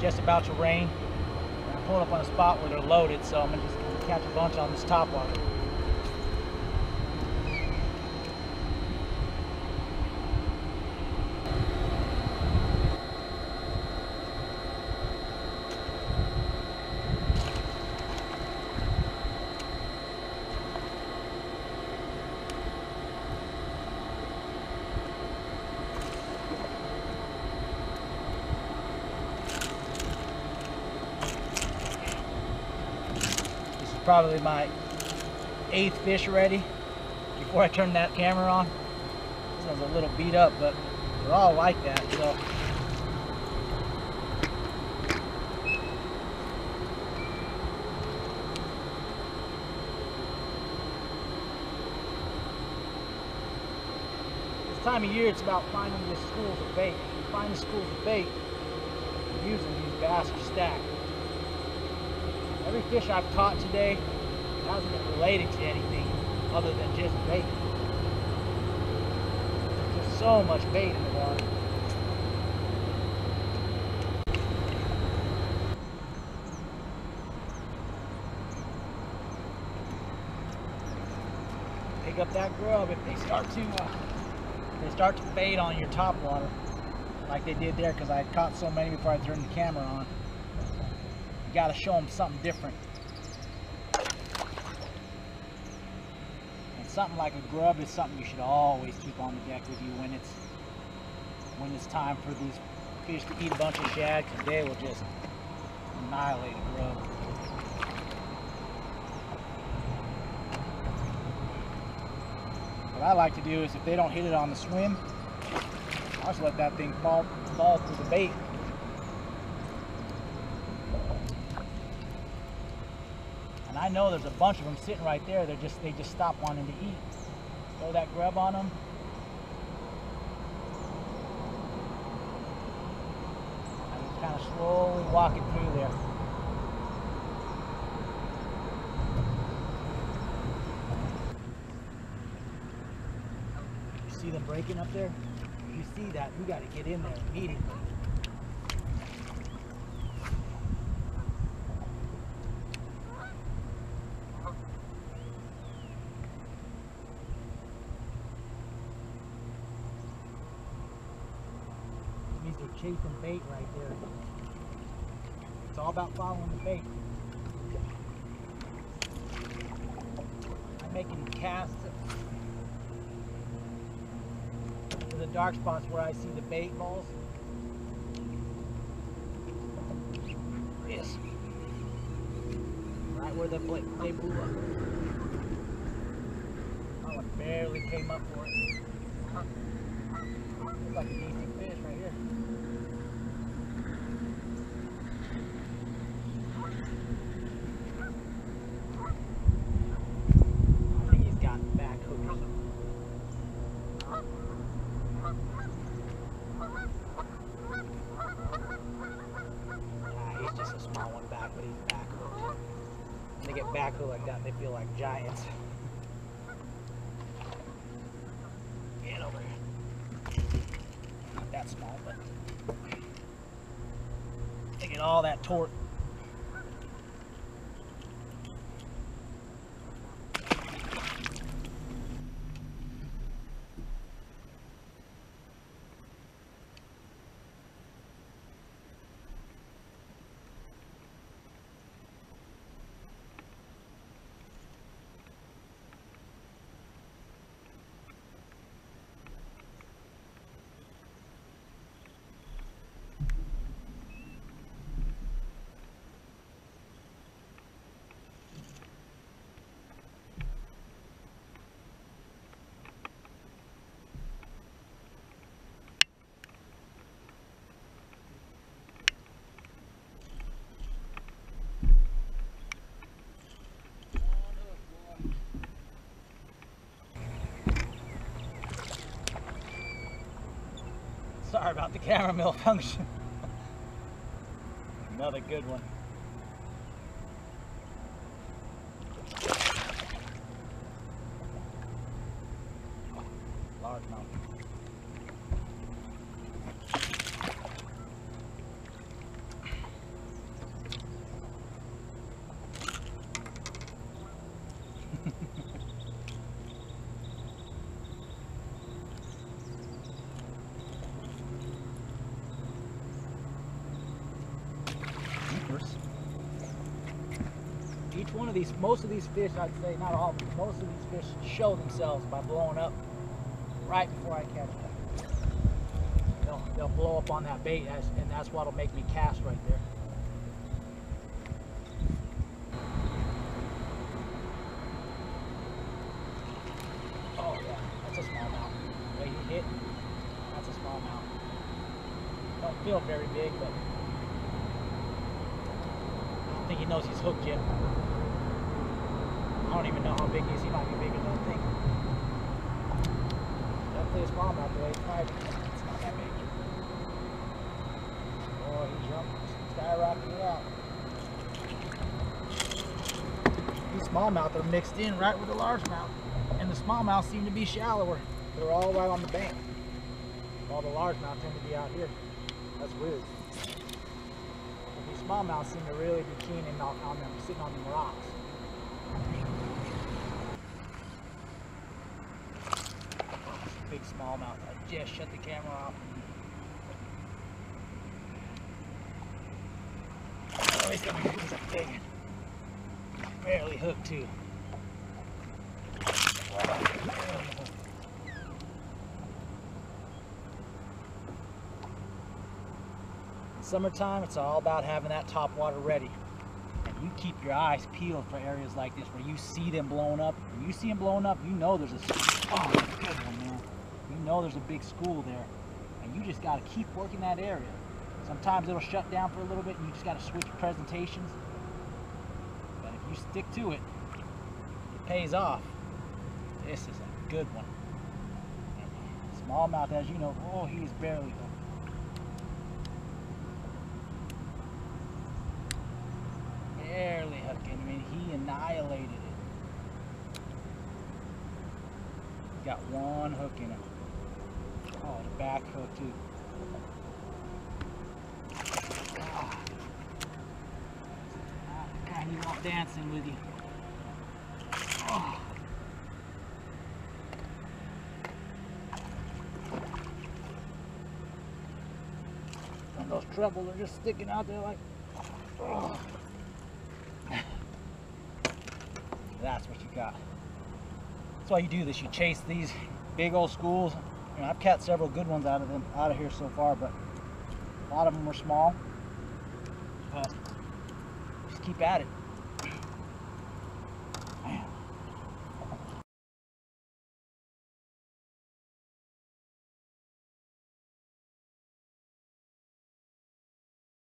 just about to rain. And I pulled up on a spot where they're loaded, so I'm gonna just catch a bunch on this top water. Probably my eighth fish already before I turned that camera on. This one's a little beat up, but they're all like that, so. This time of year, it's about finding the schools of bait. If you find the schools of bait, using these bass are stacked. Every fish I've caught today hasn't been related to anything other than just bait. There's so much bait in the water. Pick up that grub if they start to uh, they start to fade on your top water like they did there because I caught so many before I turned the camera on. You got to show them something different. And something like a grub is something you should always keep on the deck with you when it's when it's time for these fish to eat a bunch of shad because they will just annihilate a grub. What I like to do is if they don't hit it on the swim, I'll just let that thing fall fall through the bait. I know there's a bunch of them sitting right there. They're just they just stop wanting to eat. Throw that grub on them. I just kind of slowly walk it through there. You see them breaking up there? You see that, you got to get in there immediately. Chasing bait right there. It's all about following the bait. I'm making casts to the dark spots where I see the bait balls. Yes. Right where the they blew up. Oh, it barely came up for it. Looks like a decent fish right here. I think he's got back hookers. Nah, he's just a small one back, but he's back hooked. When they that, they feel like giants. Get over here. Not that small, but they all that torque. Sorry about the camera malfunction. Another good one. Largemouth. each one of these, most of these fish, I'd say, not all, but most of these fish show themselves by blowing up right before I catch them. They'll, they'll blow up on that bait, as, and that's what'll make me cast right there. Oh yeah, that's a smallmouth. The way he hit, that's a small smallmouth. Don't feel very big, but I think he knows he's hooked yet. I don't even know how big he is. He might be bigger than I think. Definitely a smallmouth the way fighting. It's not that big. Oh, he jumped, skyrocketing out. These smallmouth are mixed in right with the largemouth. And the smallmouth seem to be shallower. They're all right on the bank. All the largemouth tend to be out here. That's weird. But these smallmouths seem to really be keen on, on them, sitting on them rocks. Big smallmouth. I just shut the camera off. Oh, he's coming. He's a big. Barely hooked too. Summertime, it's all about having that top water ready. And you keep your eyes peeled for areas like this where you see them blowing up. When you see them blowing up, you know there's a oh, good one, man. Know there's a big school there, and you just got to keep working that area. Sometimes it'll shut down for a little bit, and you just got to switch presentations. But if you stick to it, it pays off. This is a good one. Smallmouth, as you know, oh, he is barely hooked. Barely hooking. I mean, he annihilated it. Got one hook in it. The back hook too. Ah. Ah, he won't dancing with you. Oh. And those trebles are just sticking out there like. Oh. That's what you got. That's why you do this. You chase these big old schools. I've caught several good ones out of them out of here so far, but a lot of them were small. But just keep at it.